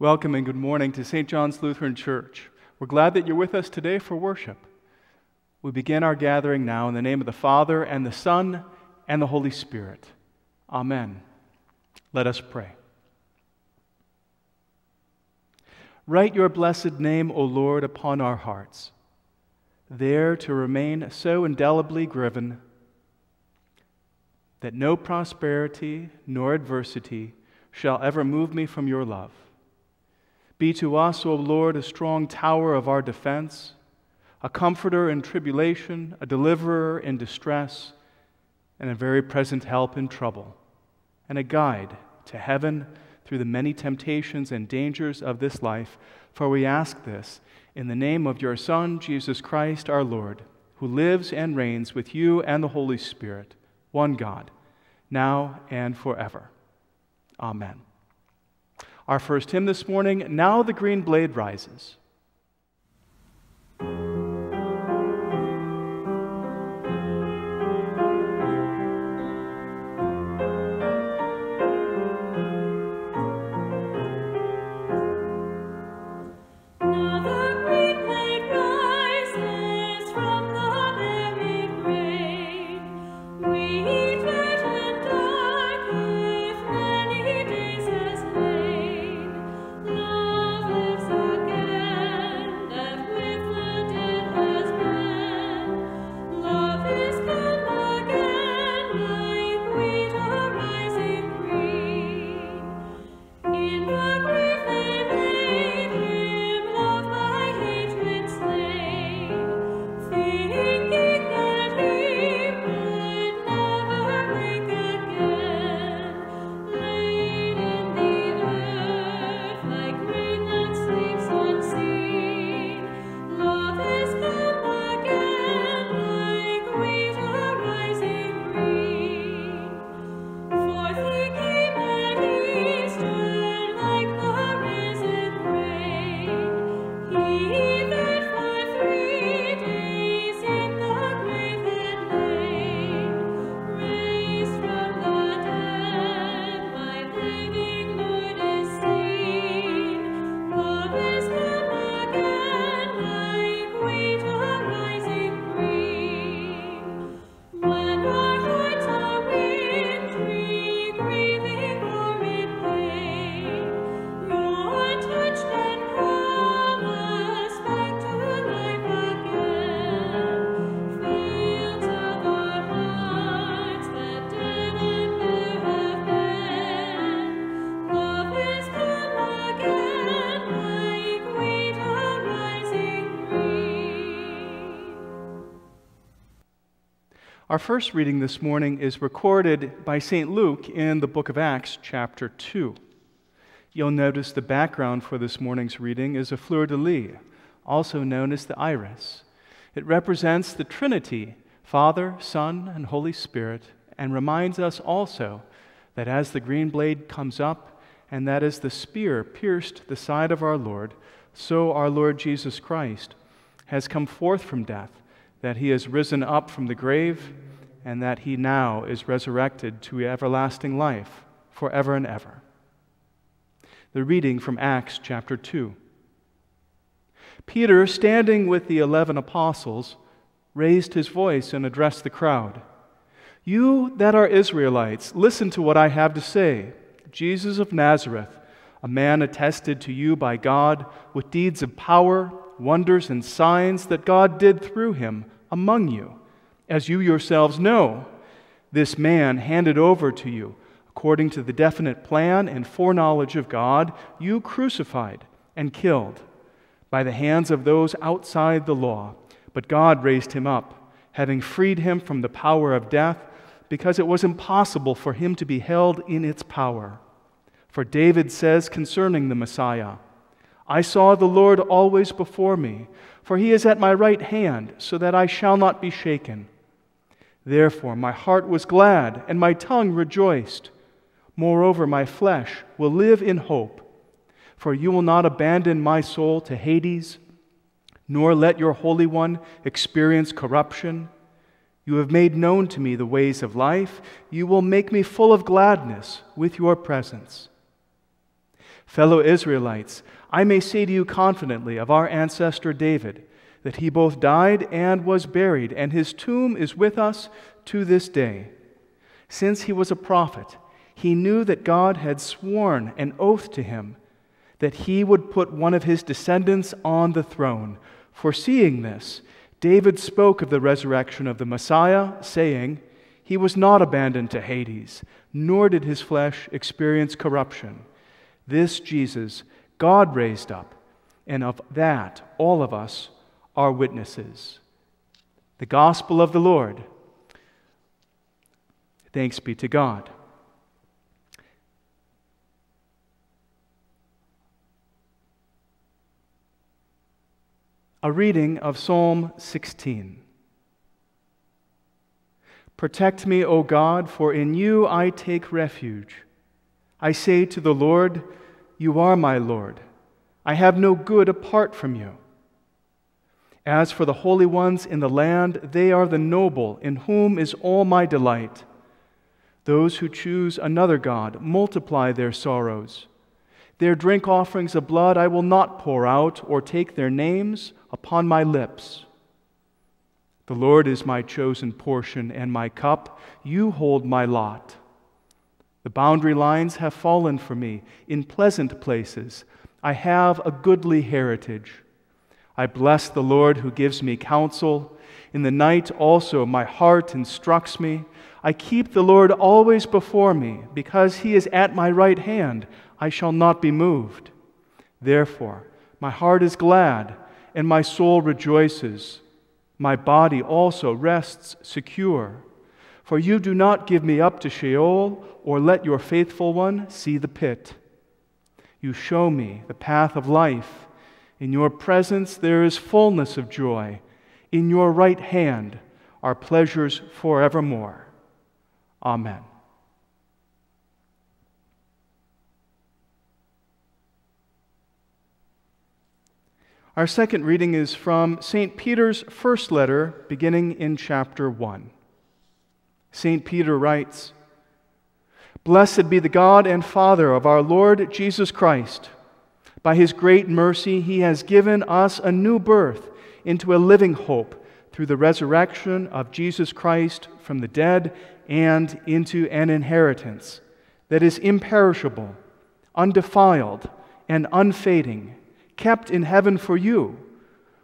Welcome and good morning to St. John's Lutheran Church. We're glad that you're with us today for worship. We begin our gathering now in the name of the Father, and the Son, and the Holy Spirit. Amen. Let us pray. Write your blessed name, O Lord, upon our hearts, there to remain so indelibly graven that no prosperity nor adversity shall ever move me from your love. Be to us, O Lord, a strong tower of our defense, a comforter in tribulation, a deliverer in distress, and a very present help in trouble, and a guide to heaven through the many temptations and dangers of this life. For we ask this in the name of your Son, Jesus Christ our Lord, who lives and reigns with you and the Holy Spirit, one God, now and forever. Amen. Our first hymn this morning, Now the Green Blade Rises. Our first reading this morning is recorded by St. Luke in the book of Acts, chapter 2. You'll notice the background for this morning's reading is a fleur de lis, also known as the iris. It represents the Trinity, Father, Son, and Holy Spirit, and reminds us also that as the green blade comes up, and that as the spear pierced the side of our Lord, so our Lord Jesus Christ has come forth from death that he has risen up from the grave, and that he now is resurrected to everlasting life forever and ever. The reading from Acts chapter 2. Peter, standing with the eleven apostles, raised his voice and addressed the crowd. You that are Israelites, listen to what I have to say. Jesus of Nazareth, a man attested to you by God with deeds of power wonders and signs that God did through him among you, as you yourselves know. This man handed over to you, according to the definite plan and foreknowledge of God, you crucified and killed by the hands of those outside the law. But God raised him up, having freed him from the power of death, because it was impossible for him to be held in its power. For David says concerning the Messiah, I saw the Lord always before me, for he is at my right hand, so that I shall not be shaken. Therefore, my heart was glad, and my tongue rejoiced. Moreover, my flesh will live in hope, for you will not abandon my soul to Hades, nor let your Holy One experience corruption. You have made known to me the ways of life. You will make me full of gladness with your presence. Fellow Israelites, I may say to you confidently of our ancestor David that he both died and was buried, and his tomb is with us to this day. Since he was a prophet, he knew that God had sworn an oath to him that he would put one of his descendants on the throne. Foreseeing this, David spoke of the resurrection of the Messiah, saying, He was not abandoned to Hades, nor did his flesh experience corruption. This Jesus God raised up, and of that all of us are witnesses. The gospel of the Lord. Thanks be to God. A reading of Psalm 16. Protect me, O God, for in you I take refuge. I say to the Lord, you are my Lord. I have no good apart from you. As for the holy ones in the land, they are the noble, in whom is all my delight. Those who choose another God multiply their sorrows. Their drink offerings of blood I will not pour out, or take their names upon my lips. The Lord is my chosen portion and my cup. You hold my lot. The boundary lines have fallen for me in pleasant places. I have a goodly heritage. I bless the Lord who gives me counsel. In the night also my heart instructs me. I keep the Lord always before me, because he is at my right hand. I shall not be moved. Therefore, my heart is glad, and my soul rejoices. My body also rests secure. For you do not give me up to Sheol or let your faithful one see the pit. You show me the path of life. In your presence there is fullness of joy. In your right hand are pleasures forevermore. Amen. Our second reading is from St. Peter's first letter, beginning in chapter 1. St. Peter writes, Blessed be the God and Father of our Lord Jesus Christ. By his great mercy, he has given us a new birth into a living hope through the resurrection of Jesus Christ from the dead and into an inheritance that is imperishable, undefiled, and unfading, kept in heaven for you,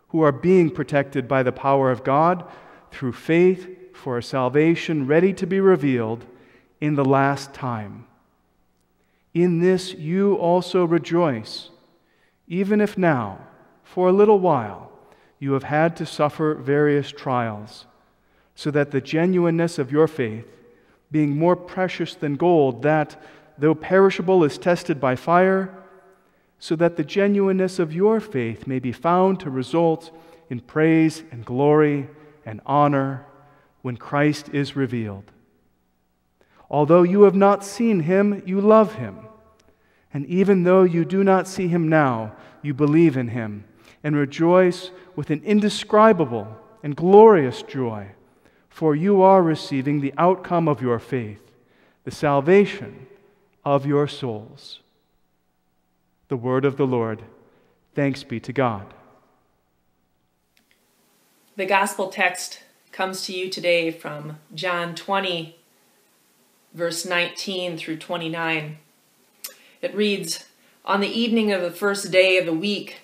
who are being protected by the power of God through faith for a salvation ready to be revealed in the last time. In this you also rejoice, even if now, for a little while, you have had to suffer various trials, so that the genuineness of your faith, being more precious than gold, that, though perishable, is tested by fire, so that the genuineness of your faith may be found to result in praise and glory and honor when Christ is revealed. Although you have not seen him, you love him. And even though you do not see him now, you believe in him and rejoice with an indescribable and glorious joy, for you are receiving the outcome of your faith, the salvation of your souls. The word of the Lord. Thanks be to God. The gospel text comes to you today from John 20, verse 19 through 29. It reads On the evening of the first day of the week,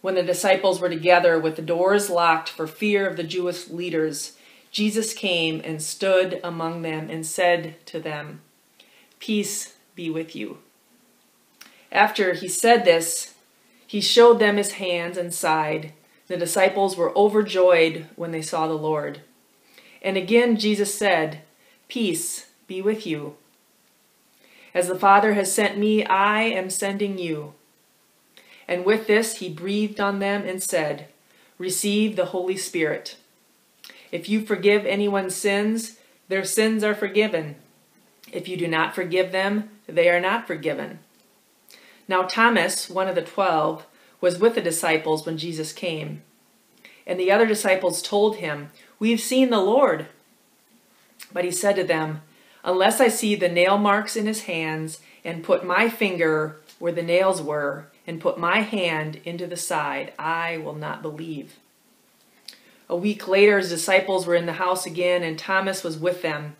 when the disciples were together with the doors locked for fear of the Jewish leaders, Jesus came and stood among them and said to them, Peace be with you. After he said this, he showed them his hands and side. The disciples were overjoyed when they saw the Lord. And again Jesus said, Peace be with you. As the Father has sent me, I am sending you. And with this he breathed on them and said, Receive the Holy Spirit. If you forgive anyone's sins, their sins are forgiven. If you do not forgive them, they are not forgiven. Now Thomas, one of the twelve, was with the disciples when Jesus came. And the other disciples told him, We've seen the Lord. But he said to them, Unless I see the nail marks in his hands and put my finger where the nails were and put my hand into the side, I will not believe. A week later, his disciples were in the house again, and Thomas was with them.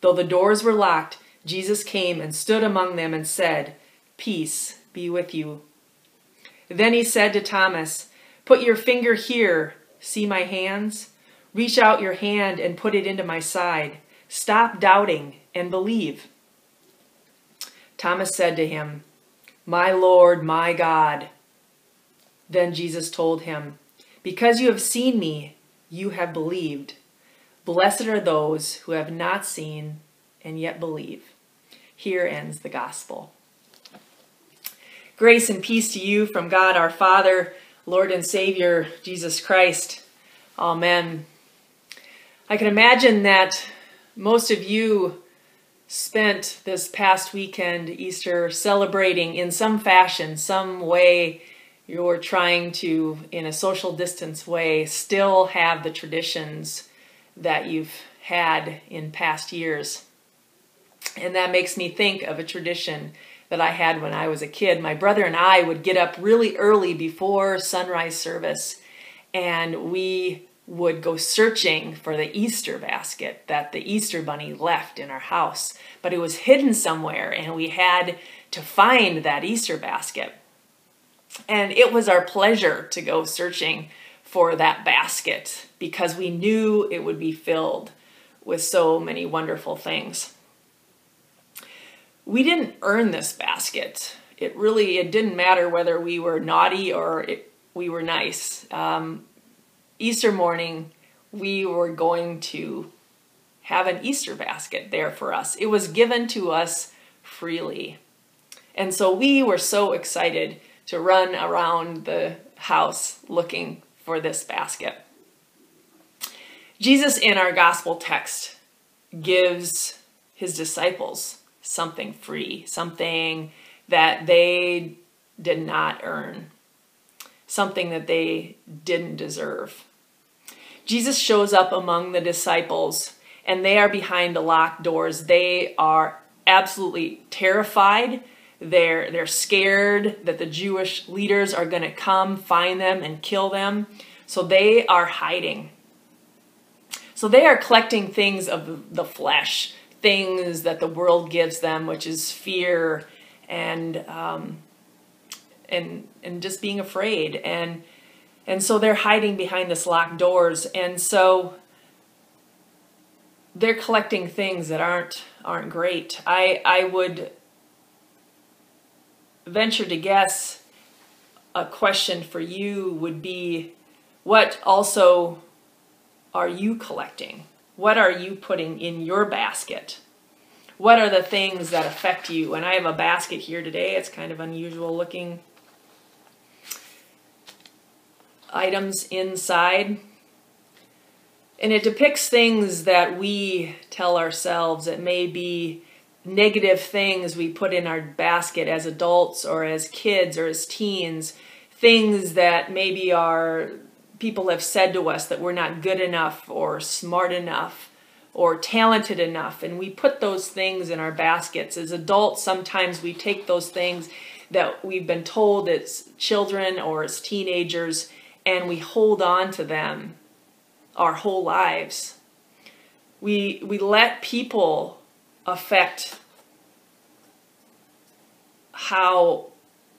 Though the doors were locked, Jesus came and stood among them and said, Peace be with you. Then he said to Thomas, Put your finger here. See my hands? Reach out your hand and put it into my side. Stop doubting and believe. Thomas said to him, My Lord, my God. Then Jesus told him, Because you have seen me, you have believed. Blessed are those who have not seen and yet believe. Here ends the gospel. Grace and peace to you from God our Father, Lord and Savior, Jesus Christ. Amen. I can imagine that most of you spent this past weekend, Easter, celebrating in some fashion, some way you're trying to, in a social distance way, still have the traditions that you've had in past years. And that makes me think of a tradition that I had when I was a kid. My brother and I would get up really early before sunrise service and we would go searching for the Easter basket that the Easter bunny left in our house. But it was hidden somewhere, and we had to find that Easter basket. And it was our pleasure to go searching for that basket because we knew it would be filled with so many wonderful things. We didn't earn this basket. It really it didn't matter whether we were naughty or it, we were nice. Um, Easter morning, we were going to have an Easter basket there for us. It was given to us freely. And so we were so excited to run around the house looking for this basket. Jesus, in our gospel text, gives his disciples something free, something that they did not earn, something that they didn't deserve. Jesus shows up among the disciples and they are behind the locked doors. They are absolutely terrified. They're they're scared that the Jewish leaders are going to come find them and kill them. So they are hiding. So they are collecting things of the flesh, things that the world gives them, which is fear and um, and and just being afraid and and so they're hiding behind this locked doors. And so they're collecting things that aren't aren't great. I I would venture to guess a question for you would be what also are you collecting? What are you putting in your basket? What are the things that affect you? And I have a basket here today. It's kind of unusual looking items inside. And it depicts things that we tell ourselves. It may be negative things we put in our basket as adults or as kids or as teens, things that maybe our people have said to us that we're not good enough or smart enough or talented enough and we put those things in our baskets as adults sometimes we take those things that we've been told as children or as teenagers and we hold on to them our whole lives. We, we let people affect how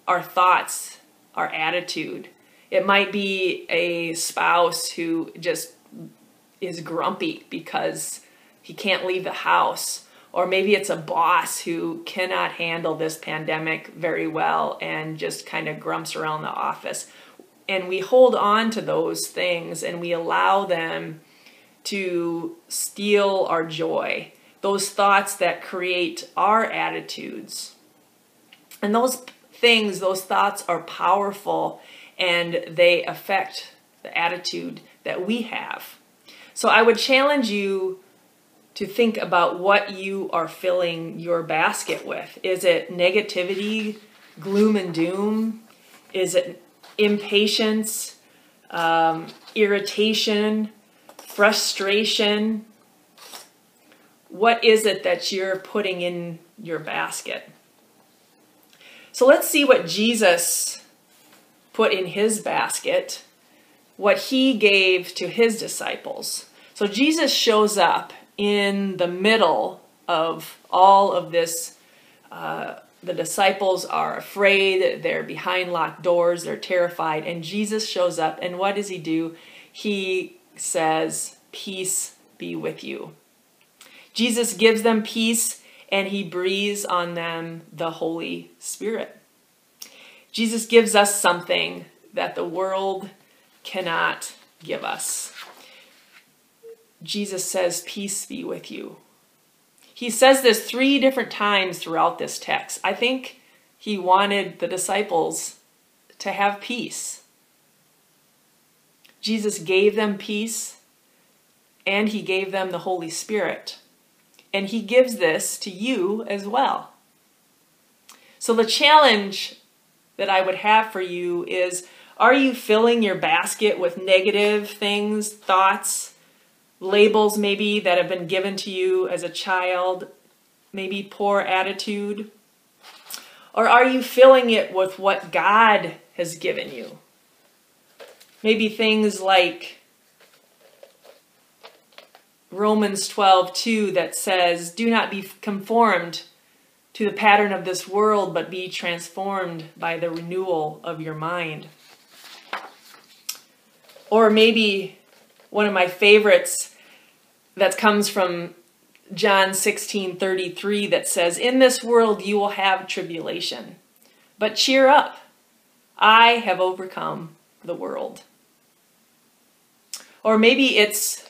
our thoughts, our attitude. It might be a spouse who just is grumpy because he can't leave the house. Or maybe it's a boss who cannot handle this pandemic very well and just kind of grumps around the office and we hold on to those things and we allow them to steal our joy, those thoughts that create our attitudes. And those things, those thoughts are powerful and they affect the attitude that we have. So I would challenge you to think about what you are filling your basket with. Is it negativity, gloom and doom? Is it impatience, um, irritation, frustration. What is it that you're putting in your basket? So let's see what Jesus put in his basket, what he gave to his disciples. So Jesus shows up in the middle of all of this. Uh, the disciples are afraid, they're behind locked doors, they're terrified, and Jesus shows up, and what does he do? He says, Peace be with you. Jesus gives them peace and he breathes on them the Holy Spirit. Jesus gives us something that the world cannot give us. Jesus says, Peace be with you. He says this three different times throughout this text. I think he wanted the disciples to have peace. Jesus gave them peace and he gave them the Holy Spirit. And he gives this to you as well. So the challenge that I would have for you is are you filling your basket with negative things, thoughts, labels maybe that have been given to you as a child, maybe poor attitude? Or are you filling it with what God has given you? Maybe things like Romans 12, 2, that says, Do not be conformed to the pattern of this world, but be transformed by the renewal of your mind. Or maybe one of my favorites that comes from John 16 33 that says, In this world you will have tribulation, but cheer up. I have overcome the world. Or maybe it's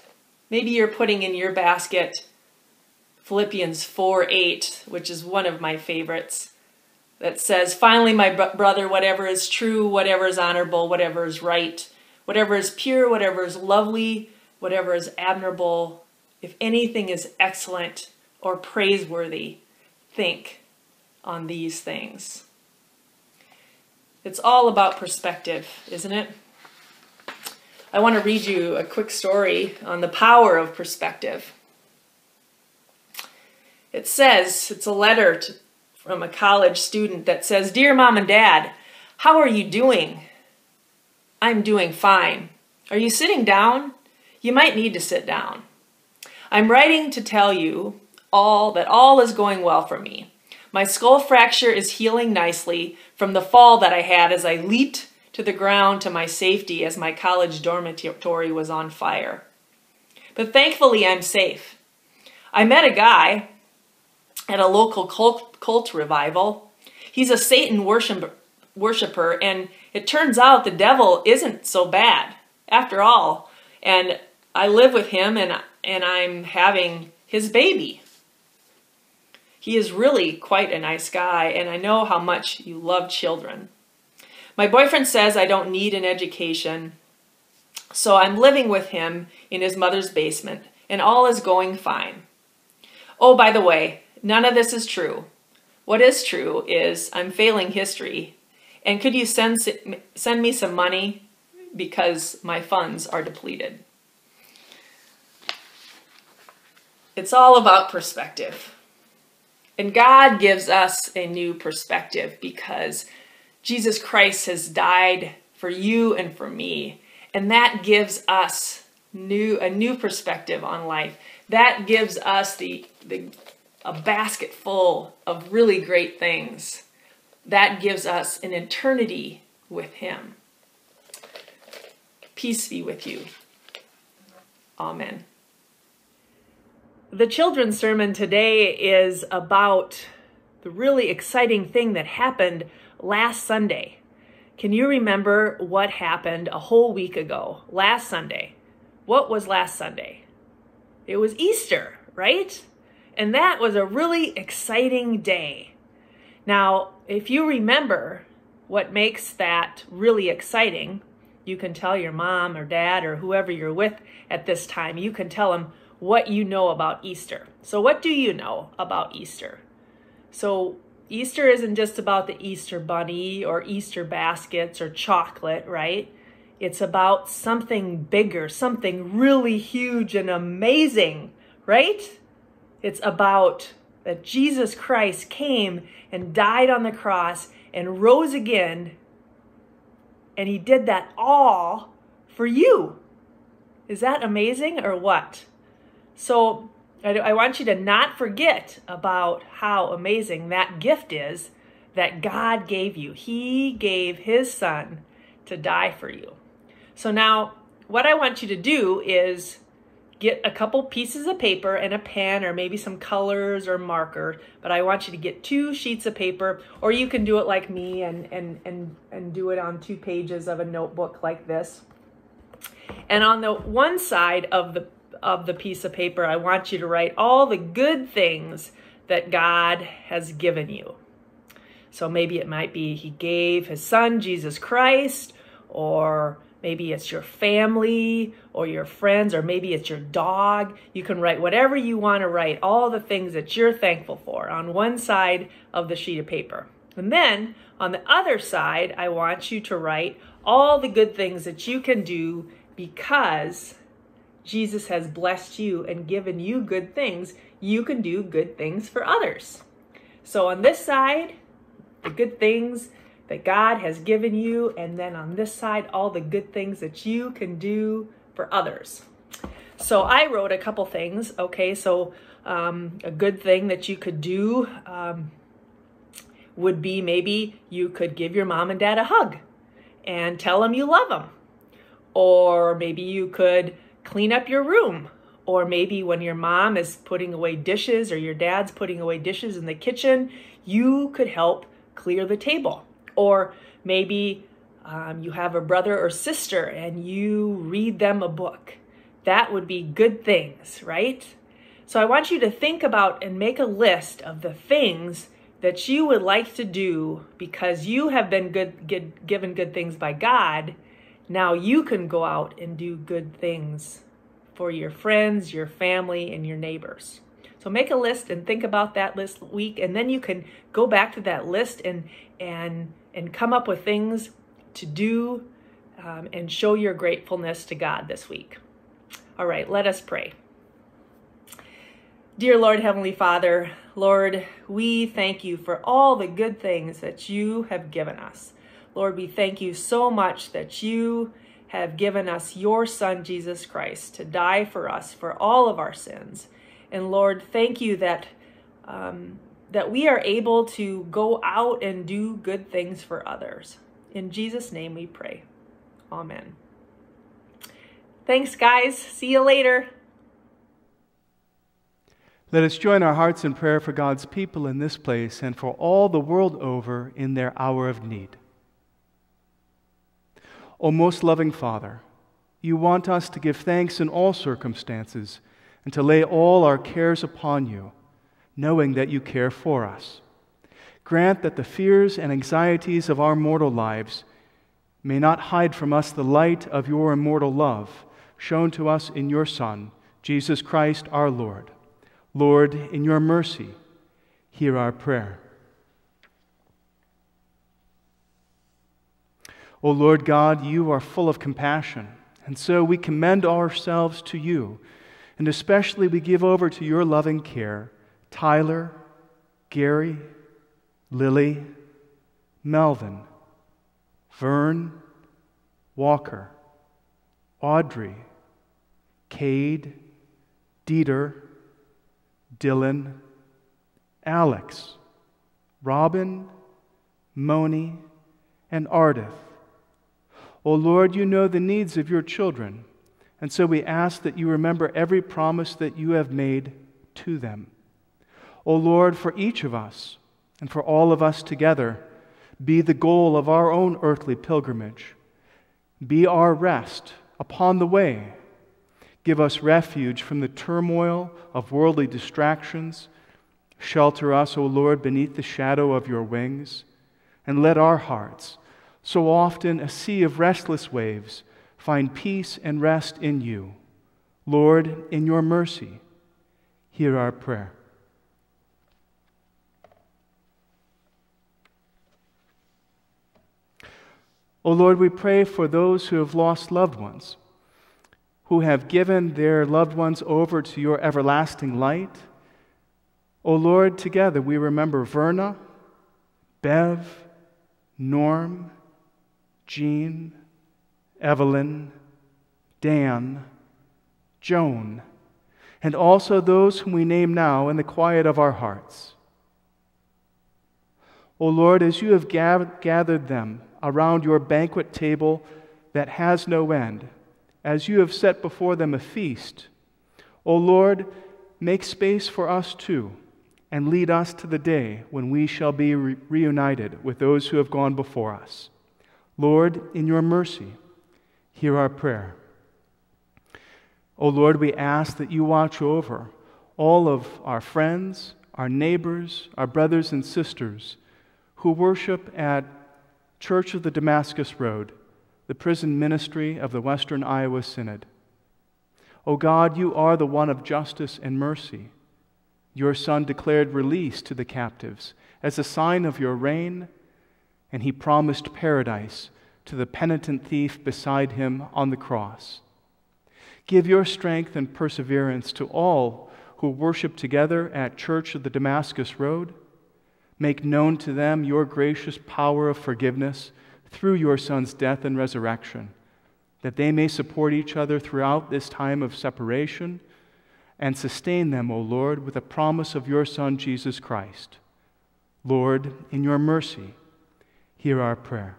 Maybe you're putting in your basket Philippians 4 8, which is one of my favorites, that says, Finally, my brother, whatever is true, whatever is honorable, whatever is right, whatever is pure, whatever is lovely, whatever is admirable, if anything is excellent or praiseworthy, think on these things. It's all about perspective, isn't it? I want to read you a quick story on the power of perspective. It says, it's a letter to, from a college student that says, Dear Mom and Dad, how are you doing? I'm doing fine. Are you sitting down? You might need to sit down. I'm writing to tell you all that all is going well for me. My skull fracture is healing nicely from the fall that I had as I leaped to the ground to my safety as my college dormitory was on fire. But thankfully, I'm safe. I met a guy at a local cult, cult revival. He's a Satan worship, worshiper, and it turns out the devil isn't so bad after all. And I live with him, and, and I'm having his baby. He is really quite a nice guy, and I know how much you love children. My boyfriend says I don't need an education, so I'm living with him in his mother's basement, and all is going fine. Oh, by the way, none of this is true. What is true is I'm failing history, and could you send, send me some money because my funds are depleted? It's all about perspective. And God gives us a new perspective because Jesus Christ has died for you and for me. And that gives us new a new perspective on life. That gives us the, the a basket full of really great things. That gives us an eternity with him. Peace be with you. Amen. The children's sermon today is about the really exciting thing that happened last Sunday. Can you remember what happened a whole week ago, last Sunday? What was last Sunday? It was Easter, right? And that was a really exciting day. Now, if you remember what makes that really exciting, you can tell your mom or dad or whoever you're with at this time, you can tell them what you know about Easter. So, what do you know about Easter? So, Easter isn't just about the Easter bunny or Easter baskets or chocolate, right? It's about something bigger, something really huge and amazing, right? It's about that Jesus Christ came and died on the cross and rose again. And he did that all for you. Is that amazing or what? So I, I want you to not forget about how amazing that gift is that God gave you. He gave his son to die for you. So now, what I want you to do is get a couple pieces of paper and a pen or maybe some colors or marker but i want you to get two sheets of paper or you can do it like me and and and, and do it on two pages of a notebook like this. And on the one side of the of the piece of paper i want you to write all the good things that god has given you. So maybe it might be he gave his son jesus christ or Maybe it's your family or your friends, or maybe it's your dog. You can write whatever you want to write, all the things that you're thankful for on one side of the sheet of paper. And then on the other side, I want you to write all the good things that you can do because Jesus has blessed you and given you good things. You can do good things for others. So on this side, the good things that God has given you, and then on this side, all the good things that you can do for others. So I wrote a couple things. Okay, so um, a good thing that you could do um, would be maybe you could give your mom and dad a hug and tell them you love them. Or maybe you could clean up your room. Or maybe when your mom is putting away dishes or your dad's putting away dishes in the kitchen, you could help clear the table. Or maybe um, you have a brother or sister and you read them a book. That would be good things, right? So I want you to think about and make a list of the things that you would like to do because you have been good, good, given good things by God. Now you can go out and do good things for your friends, your family, and your neighbors. So make a list and think about that list week, and then you can go back to that list and and and come up with things to do um, and show your gratefulness to God this week. All right, let us pray. Dear Lord, Heavenly Father, Lord, we thank you for all the good things that you have given us. Lord, we thank you so much that you have given us your Son, Jesus Christ, to die for us for all of our sins. And Lord, thank you that um, that we are able to go out and do good things for others. In Jesus' name we pray. Amen. Thanks, guys. See you later. Let us join our hearts in prayer for God's people in this place and for all the world over in their hour of need. O most loving Father, you want us to give thanks in all circumstances and to lay all our cares upon you knowing that you care for us. Grant that the fears and anxieties of our mortal lives may not hide from us the light of your immortal love shown to us in your Son, Jesus Christ our Lord. Lord, in your mercy, hear our prayer. O Lord God, you are full of compassion, and so we commend ourselves to you, and especially we give over to your loving care Tyler, Gary, Lily, Melvin, Vern, Walker, Audrey, Cade, Dieter, Dylan, Alex, Robin, Moni, and Ardith. O Lord, you know the needs of your children, and so we ask that you remember every promise that you have made to them. O Lord, for each of us and for all of us together, be the goal of our own earthly pilgrimage. Be our rest upon the way. Give us refuge from the turmoil of worldly distractions. Shelter us, O Lord, beneath the shadow of your wings. And let our hearts, so often a sea of restless waves, find peace and rest in you. Lord, in your mercy, hear our prayer. O oh Lord, we pray for those who have lost loved ones, who have given their loved ones over to your everlasting light. O oh Lord, together we remember Verna, Bev, Norm, Jean, Evelyn, Dan, Joan, and also those whom we name now in the quiet of our hearts. O Lord, as you have gathered them around your banquet table that has no end, as you have set before them a feast, O Lord, make space for us too, and lead us to the day when we shall be re- reunited with those who have gone before us. Lord, in your mercy, hear our prayer. O Lord, we ask that you watch over all of our friends, our neighbors, our brothers and sisters who worship at Church of the Damascus Road, the prison ministry of the Western Iowa Synod. O God, you are the one of justice and mercy. Your Son declared release to the captives as a sign of your reign, and he promised paradise to the penitent thief beside him on the cross. Give your strength and perseverance to all who worship together at Church of the Damascus Road. Make known to them your gracious power of forgiveness through your Son's death and resurrection, that they may support each other throughout this time of separation and sustain them, O Lord, with the promise of your Son, Jesus Christ. Lord, in your mercy, hear our prayer.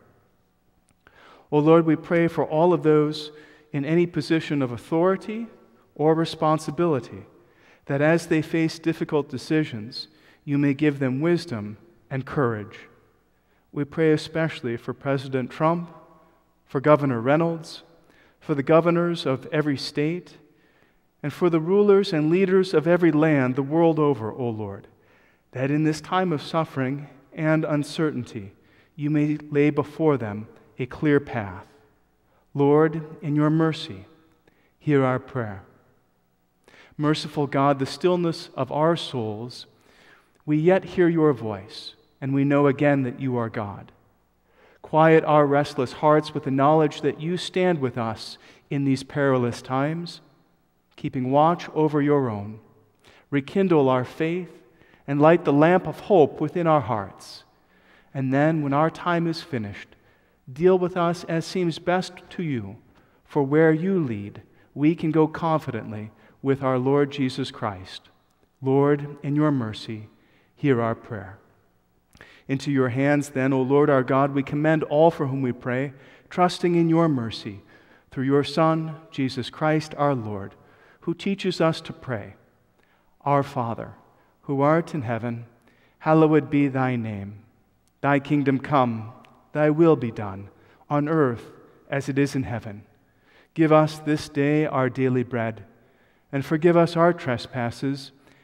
O Lord, we pray for all of those in any position of authority or responsibility, that as they face difficult decisions, you may give them wisdom and courage. We pray especially for President Trump, for Governor Reynolds, for the governors of every state, and for the rulers and leaders of every land the world over, O Lord, that in this time of suffering and uncertainty you may lay before them a clear path. Lord, in your mercy, hear our prayer. Merciful God, the stillness of our souls, we yet hear your voice, and we know again that you are God. Quiet our restless hearts with the knowledge that you stand with us in these perilous times, keeping watch over your own. Rekindle our faith and light the lamp of hope within our hearts. And then, when our time is finished, Deal with us as seems best to you, for where you lead, we can go confidently with our Lord Jesus Christ. Lord, in your mercy, hear our prayer. Into your hands, then, O Lord our God, we commend all for whom we pray, trusting in your mercy, through your Son, Jesus Christ our Lord, who teaches us to pray. Our Father, who art in heaven, hallowed be thy name. Thy kingdom come. Thy will be done, on earth as it is in heaven. Give us this day our daily bread, and forgive us our trespasses,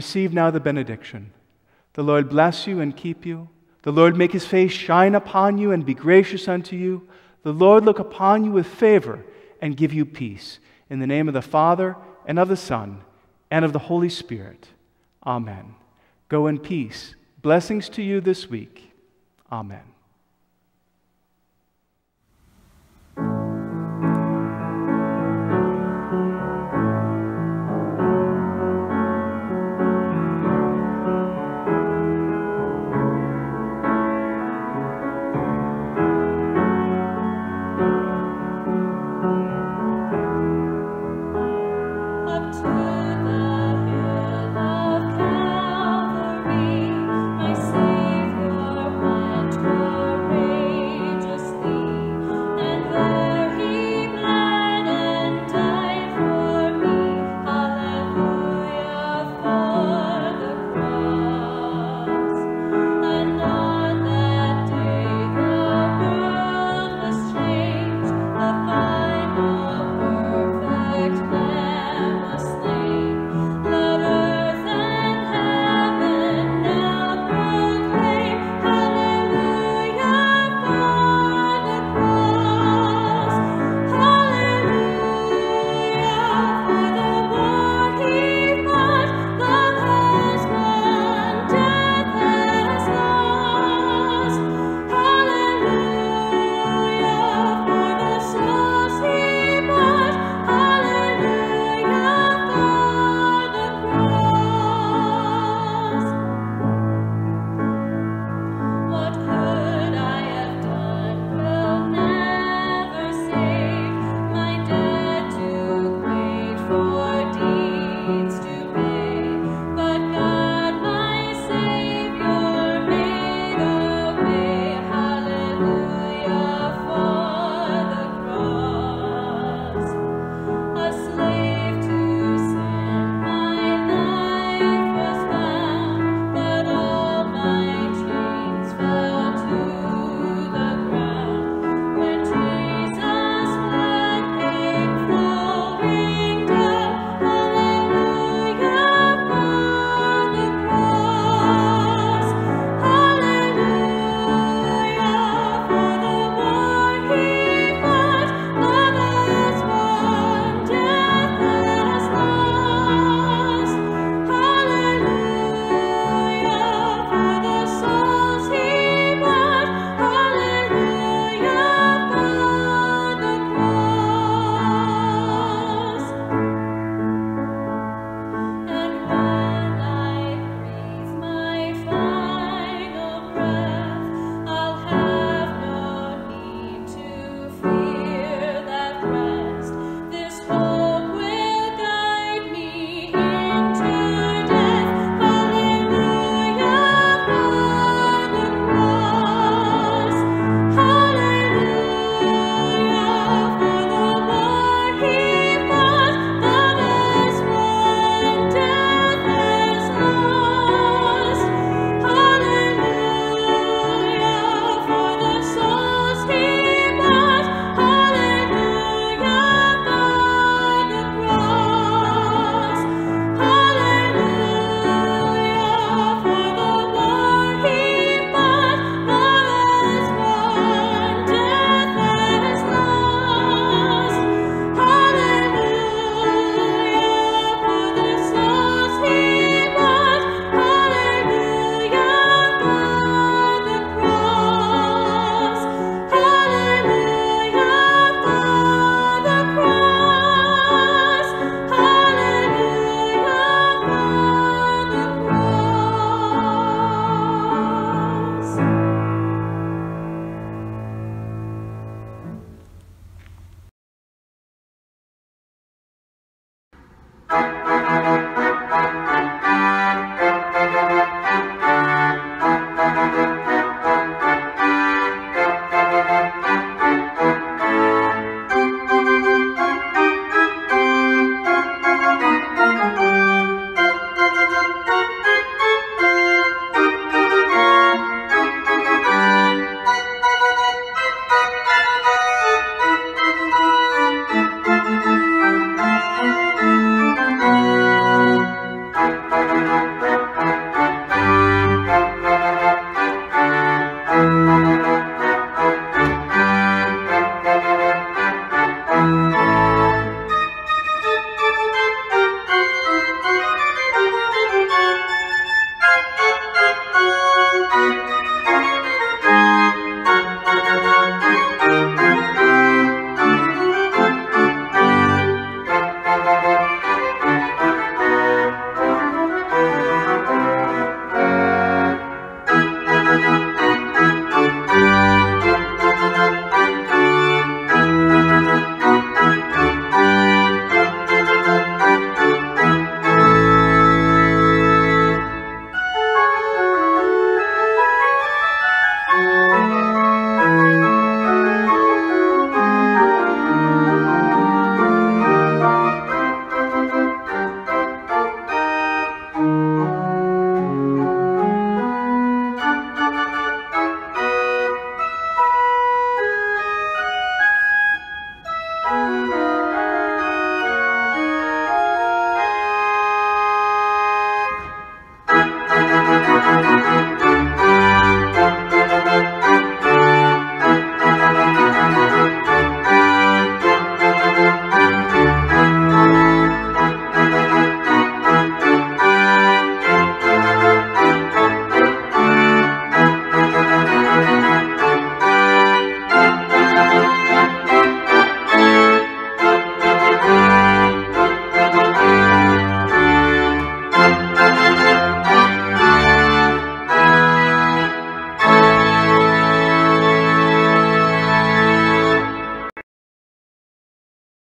Receive now the benediction. The Lord bless you and keep you. The Lord make his face shine upon you and be gracious unto you. The Lord look upon you with favor and give you peace. In the name of the Father, and of the Son, and of the Holy Spirit. Amen. Go in peace. Blessings to you this week. Amen. up for